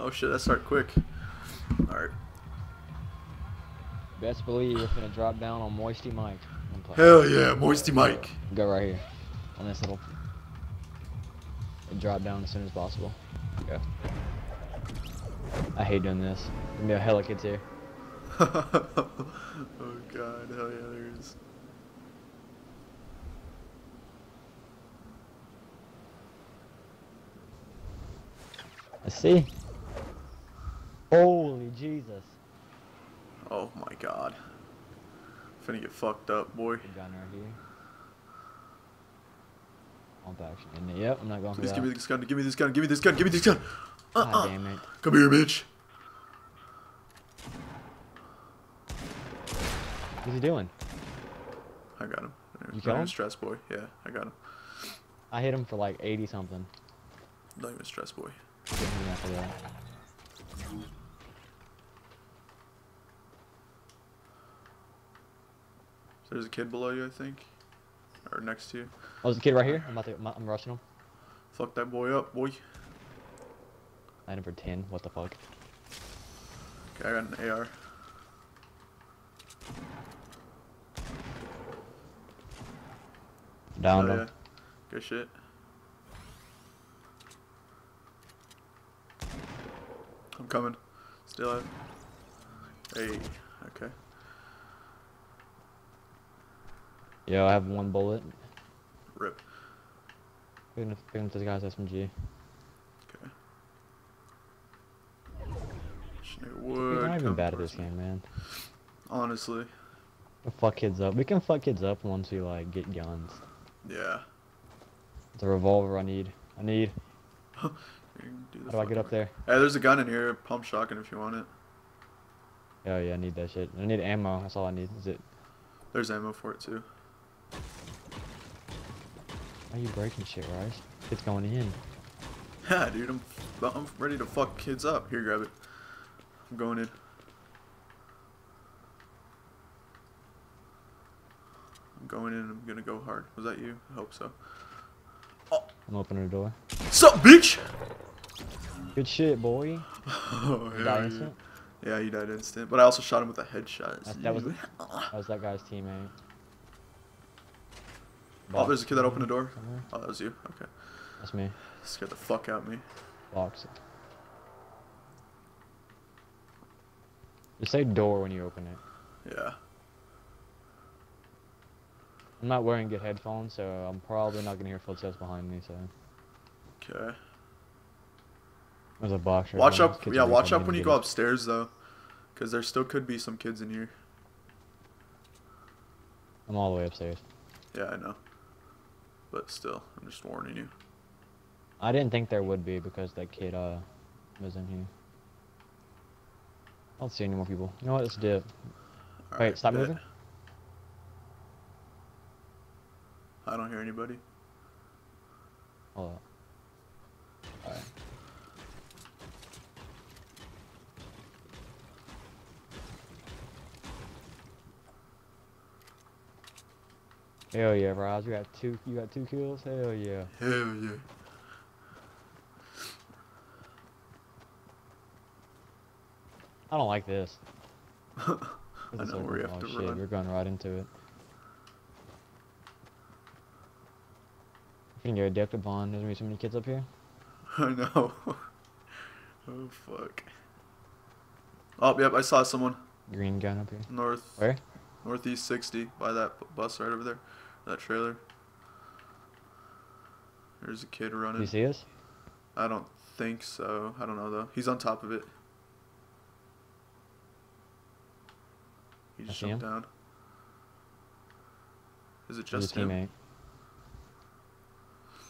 Oh shit, that started quick. Alright. Best believe we're gonna drop down on Moisty Mire. Hell yeah, Moisty Mire. Go right here. On this little. And drop down as soon as possible. Go. I hate doing this. There's gonna be a hella kids here. oh god, hell yeah, there is. Let's see. Holy Jesus. Oh my god. I'm finna get fucked up, boy. Gun right here. Pump action. in it. Yep, I'm not going for Please that. give me this gun, give me this gun, give me this gun, give me this gun! Uh God uh. damn it. Come here, bitch. What's he doing? I got him. You even him? stress boy. Yeah, I got him. I hit him for like 80 something. Not even stress boy. Didn't hit him after that. There's a kid below you, I think. Or next to you. Oh, there's a kid right here. I'm about to. I'm, I'm rushing him. Fuck that boy up, boy. Him for 10. What the fuck? Okay, I got an AR. Down Oh, him. yeah. Good shit. I'm coming. Still alive. Hey, okay. Yo, I have one bullet. Rip. Picking up, picking up this guy's SMG. Okay. We're not even bad at this game, man. Honestly, fuck kids up. We can fuck kids up once we like get guns. yeah. It's a revolver I need. I need. How do I get up there? Hey, there's a gun in here. Pump shotgun if you want it. Oh yeah, I need that shit. I need ammo. That's all I need. Is it? There's ammo for it too. Why are you breaking shit, Rice? It's going in. Yeah, dude, I'm, I'm ready to fuck kids up. Here, grab it. I'm going in. I'm going in. I'm gonna go hard. Was that you? I hope so. I'm opening the door. Sup, bitch? Good shit, boy. Oh, You hell die yeah. instant? Yeah, he died instant. But I also shot him with a headshot. That, that was that was that guy's teammate. Oh, there's a kid that opened the door. Somewhere. Oh, that was you. Okay. That's me. Scared the fuck out of me. Box. You say door when you open it. Yeah. I'm not wearing good headphones, so I'm probably not gonna hear footsteps behind me. So Okay. there's a box. right Watch up. Yeah, watch up when you go upstairs though, because there still could be some kids in here. I'm all the way upstairs. Yeah, I know. But still, I'm just warning you. I didn't think there would be because that kid uh was in here. I don't see any more people. You know what? Let's dip. All Wait, right, stop bet. moving. I don't hear anybody. Hold up. Hell yeah, Roz. You got two. You got two kills. Hell yeah. Hell yeah. I don't like this. I know so- where you have oh to shit, run. you're going right into it. You can get addicted bond. There's gonna be so many kids up here. I know. oh fuck. Oh yep, I saw someone Green gun up here. north Where? Northeast 60 by that bus right over there, that trailer. There's a kid running. you see us? I don't think so. I don't know though. He's on top of it. He just jumped him. down. Is it just him? teammate.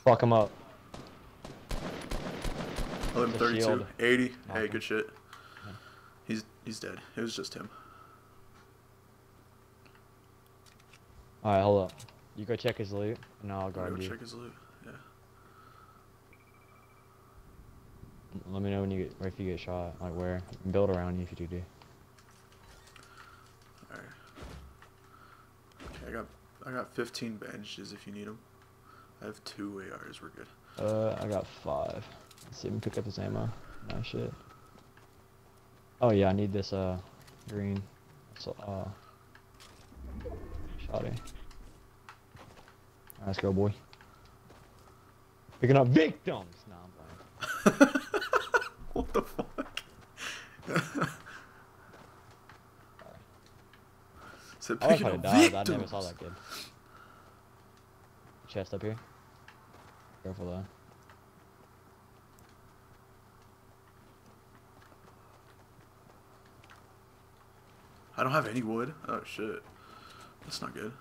Fuck him up. 1132, shield. 80. Hey, good shit. He's he's dead. It was just him. Alright, hold up. You go check his loot, and I'll guard go you. check his loot. Yeah. Let me know when you get, or if you get shot, like where. Build around you if you do. do. Alright. Okay, I got I got 15 bandages if you need them. I have two ARs. We're good. Uh, I got five. Let's see if we can pick up this ammo. Nice shit. Oh yeah, I need this uh green. So uh Alright, let's go boy. Picking up victims! Nah, I'm playing. what the fuck? I was picking about to up die, I never saw that kid. Chest up here. Careful though. I don't have any wood. Oh shit. That's not good.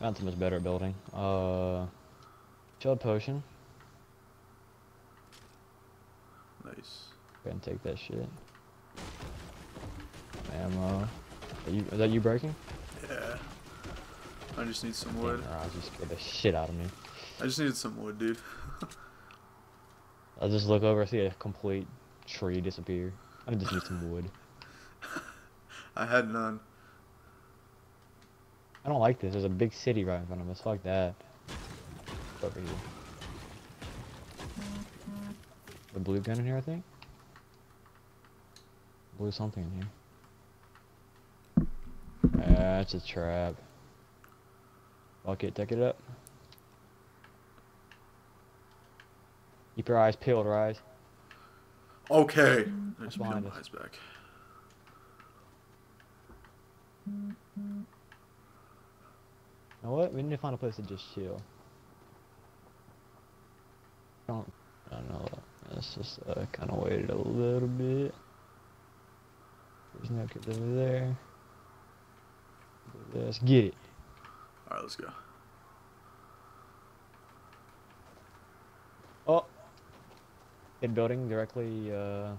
Found so much better at building. Uh, chill potion. Nice. Go ahead and take that shit. Ammo. Are you, is that you breaking? Yeah. I just need some Damn, wood. Mirage, you scared the shit out of me. I just needed some wood, dude. I just look over, see a complete tree disappear. I just need some wood. I had none. I don't like this. There's a big city right in front of us. Fuck that. Over here. The blue gun in here, I think. Blue something in here. That's a trap. Fuck it, take it up. Keep your eyes peeled, Rise. Okay. I just peeled my eyes back. You know what? We need to find a place to just chill. I Don't. I don't know. Let's just uh, kind of wait a little bit. There's no kids over there. Let's get it. Alright, let's go. Oh! Hit building directly uh,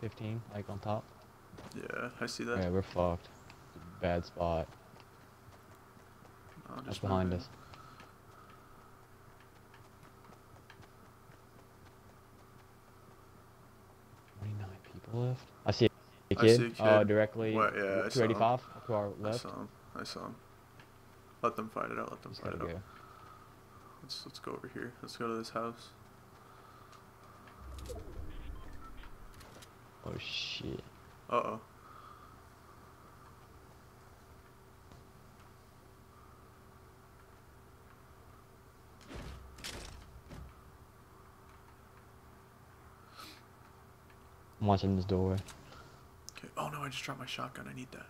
15, like on top. Yeah, I see that. Alright, we're fucked. Bad spot. Oh, That's just behind us. Twenty-nine people left. I see a I kid. see a Uh, directly. What? Yeah, I saw him. to our I left. saw him. I saw him. Let them fight it out. Let them Just fight it out. Let's let's go over here. Let's go to this house. Oh shit. Uh oh. I'm watching this doorway. Okay. Oh no! I just dropped my shotgun. I need that.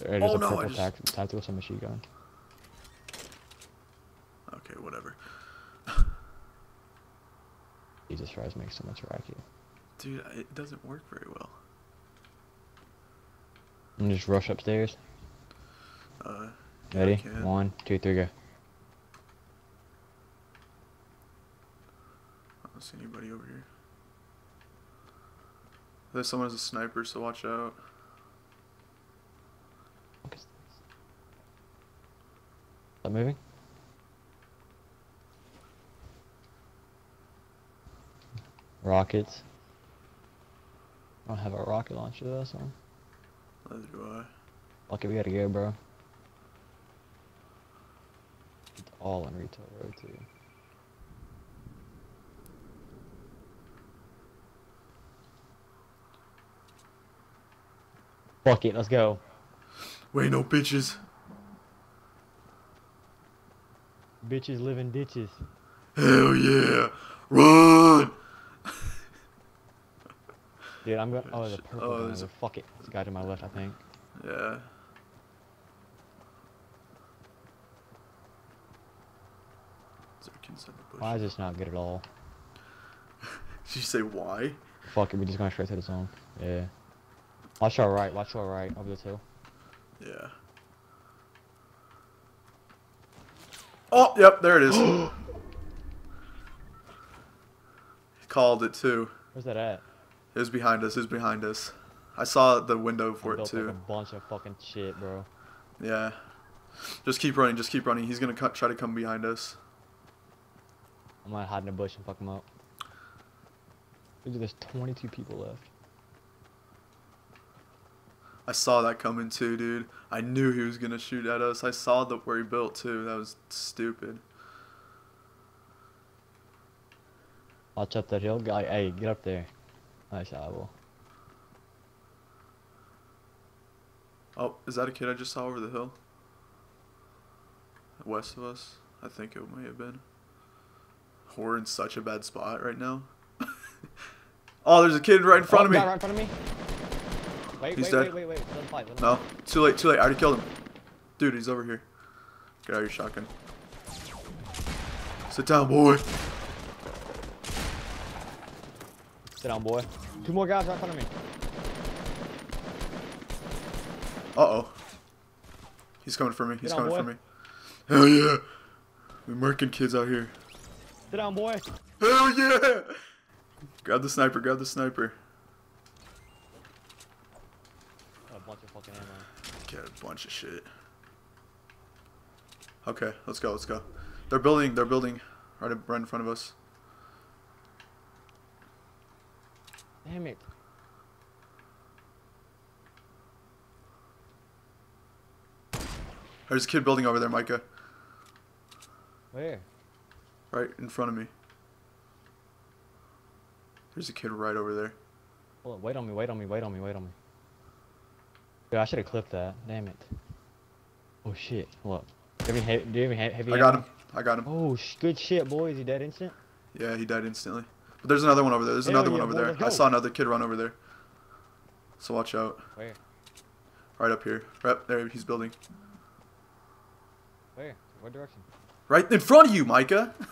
There's Oh, a no, I purple just- tac- tactical submachine gun. Okay, whatever. Jesus Christ makes so much racket. Dude, it doesn't work very well. And just rush upstairs. Uh, yeah, Ready? One, two, three, go. I don't see anybody over here. There's someone as a sniper, so watch out. Is this? Stop moving. Rockets. I don't have a rocket launcher though, so Neither do I. lucky we gotta go, bro. It's all on Retail Row too. Fuck it, let's go. Wait, no bitches. Bitches live in ditches. Hell yeah! Run! Dude, I'm going. Oh, there's a purple Oh, there's a- Fuck it. A guy to my left, I think. Yeah. Zerkins in the bush. Why is this not good at all? Did you say why? Fuck it, we're just going straight to the zone. Yeah. Watch our right, watch our right, over this hill. Yeah. Oh, yep, there it is. Called it too. Where's that at? It was behind us. It was behind us. I saw the window for it too. like a bunch of fucking shit, bro. Yeah. Just keep running. Just keep running. He's gonna cut, try to come behind us. I might hide in a bush and fuck him up. Dude, there's 22 people left. I saw that coming too, dude. I knew he was gonna shoot at us. I saw the where he built too. That was stupid. Watch up that hill, guy. Hey, get up there. Nice, I will. Oh, is that a kid I just saw over the hill? West of us? I think it may have been. We're in such a bad spot right now. oh, there's a kid right in front oh, of me. Oh, right in front of me. Wait, He's wait, dead. wait, wait, wait. Let him fight. Let him No, too late, too late. I already killed him. Dude, he's over here. Get out of your shotgun. Sit down, boy. Sit down, boy. Two more guys right in front of me. Uh oh. He's coming for me. He's Get on, coming for me. Hell yeah. We're murking kids out here. Sit down, boy. Hell yeah! Grab the sniper, grab the sniper. Got a bunch of fucking ammo. Get a bunch of shit. Okay, let's go, let's go. They're building, they're building right, up- right in front of us. Damn it. There's a kid building over there, Micah. Where? Right in front of me. There's a kid right over there. Hold on, wait on me, wait on me, wait on me, wait on me. Dude, I should have clipped that. Damn it. Oh shit. Hold up. Do you have any, he- do you have any he- heavy I got ammo? him. I got him. Oh, sh good shit, boy. Is he dead instant? Yeah, he died instantly. But there's another one over there. There's another one over there. I saw another kid run over there. So watch out. Where? Right up here. Right up there. He's building. Where? What direction? Right in front of you, Micah.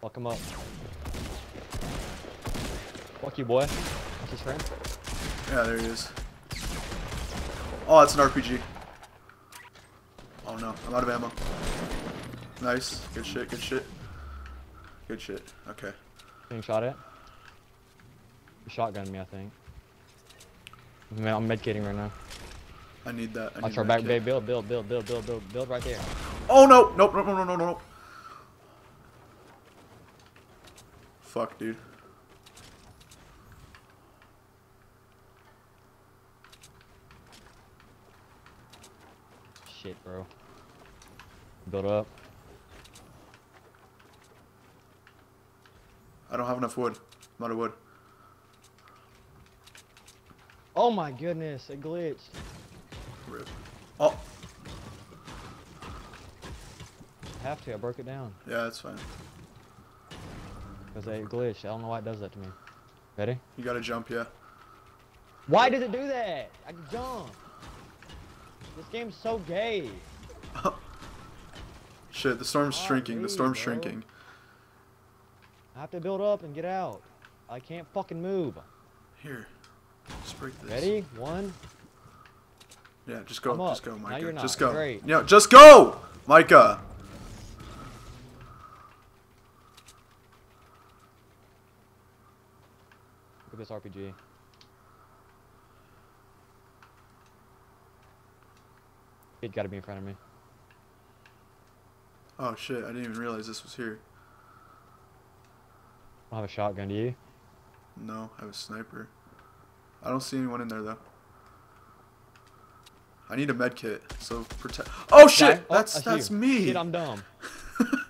Fuck him up. Fuck you, boy. That's his friend. Yeah, there he is. Oh, that's an RPG. Oh no, I'm out of ammo. Nice. Good shit, good shit. Good shit. Okay. Being shot at. He shotgunned me, I think. Man, I'm medkitting right now. I need that. I I'll need try that back, babe. Build, build, build, build, build, build, build right there. Oh no! Nope, no, no, no, no, no, no. Fuck, dude. Shit, bro. Build up. I don't have enough wood. I'm out of wood. Oh my goodness, it glitched. Rip. Oh, I have to, I broke it down. yeah, that's fine. Because it glitched. I don't know why it does that to me. Ready? You gotta jump, yeah. Why does it do that? I can jump. This game's so gay. Shit, the storm's Fuck shrinking. The storm's bro. shrinking. I have to build up and get out. I can't fucking move. Here. Just break this. Ready? One. Yeah, just go. Just go, Micah. you're not. Just go. Great. Yeah, just go, Micah. Look at this RPG. It gotta be in front of me. Oh shit, I didn't even realize this was here. I don't have a shotgun, do you? No, I have a sniper. I don't see anyone in there though. I need a med kit, so protect. Oh shit! Oh, that's that's you. me. Shit, I'm dumb.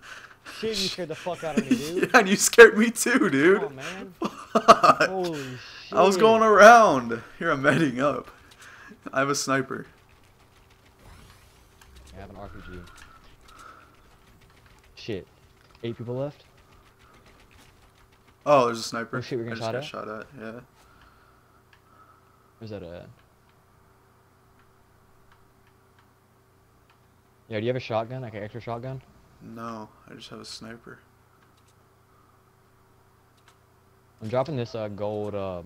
Shit, you scared the fuck out of me, dude. yeah, and you scared me too, dude. On, man. Fuck. Holy shit. I was going around. Here I'm medding up. I have a sniper. I have an RPG. Shit. Eight people left? Oh, there's a sniper. Oh, shit, we're I getting just shot got at? shot at. Yeah. Where's that at? Yeah, do you have a shotgun? Like an extra shotgun? No, I just have a sniper. I'm dropping this uh, gold uh,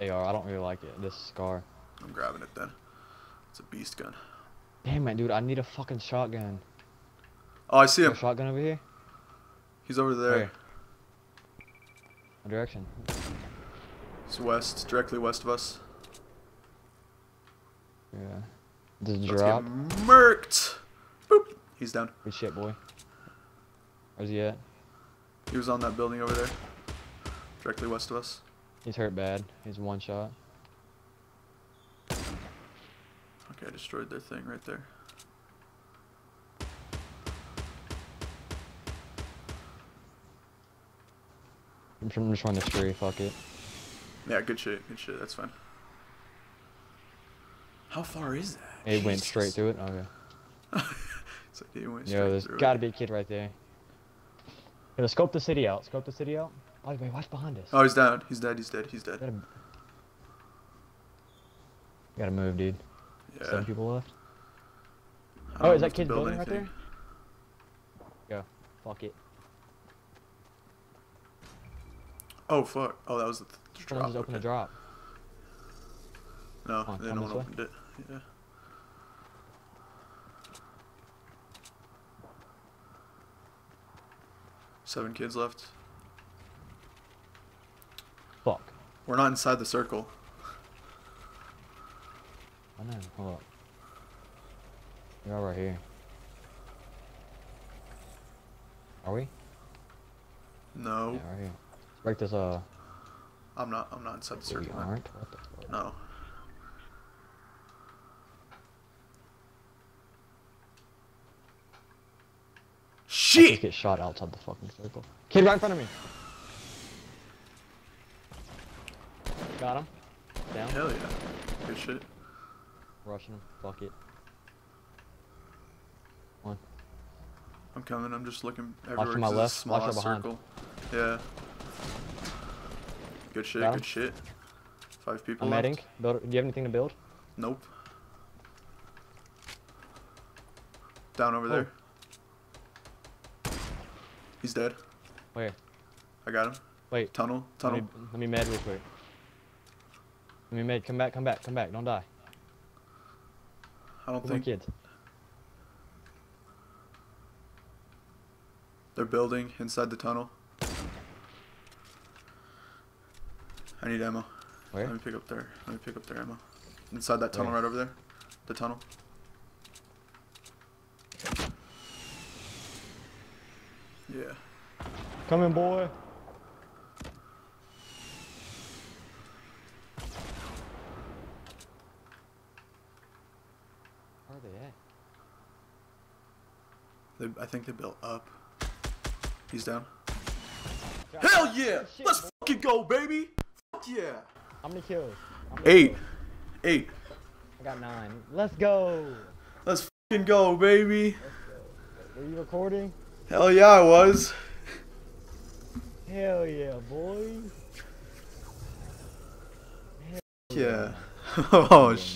AR. I don't really like it. This scar. I'm grabbing it then. It's a beast gun. Damn it, dude. I need a fucking shotgun. Oh, I see him. a shotgun over here? He's over there. Where? What direction? It's west, directly west of us. Yeah. The drop. Let's get murked! Boop! He's down. Good shit, boy. Where's he at? He was on that building over there. Directly west of us. He's hurt bad. He's one shot. Okay, I destroyed their thing right there. I'm just running this tree. Fuck it. Yeah, good shit. Good shit. That's fine. How far is that? It went straight Jesus. through it. Oh, okay. it's like it went Yo, straight there's through it. gotta be a kid right there. Yo, scope the city out. Scope the city out. Oh, wait, watch behind us. Oh, he's down. He's dead. He's dead. He's dead. Gotta, gotta move, dude. Yeah. Seven people left. Oh, is that kid build building right there? Go. Fuck it. Oh fuck. Oh, that was the th- Someone drop. just opened okay. the drop. No, on, then come no this one way. it. Yeah. Seven kids left. Fuck. We're not inside the circle. I know. Hold up. You're all right here. Are we? No, Yeah, right here. Let's break this. Uh. I'm not. I'm not inside the circle. man. aren't. What the fuck? No. I just Shit! get shot outside the fucking circle. Kid right in front of me. Got him. Down. Hell yeah. Good shit. Rushing him. Fuck it. One. I'm coming. I'm just looking to everywhere. my 'cause left, it's a watch small out behind. circle. Yeah. Good shit. Him. Good shit. Five people I'm left. medding. Build. Do you have anything to build? Nope. Down over Oh. there. He's dead. Where? I got him. Wait. Tunnel. Let Tunnel. me, let me med real quick. Let me med. Come back. Come back. Come back. Don't die. I don't Where's think kids? they're building inside the tunnel. I need ammo. Where? Let me pick up their. Let me pick up their ammo. Inside that tunnel Where? right over there. The tunnel. Yeah. Coming, boy. Where are they at? They, I think they built up. He's down. Hell yeah! Let's fucking go, baby! Fuck yeah! How many kills? How many Eight. kills? Eight. I got nine. Let's go. Let's fucking go, baby! Were you recording? Hell yeah, I was. Hell yeah, boy. Yeah. oh, sh-